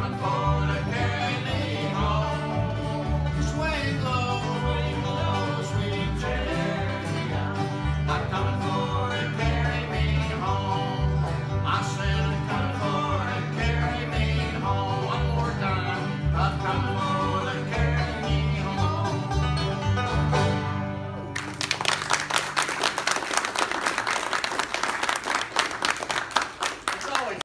I'm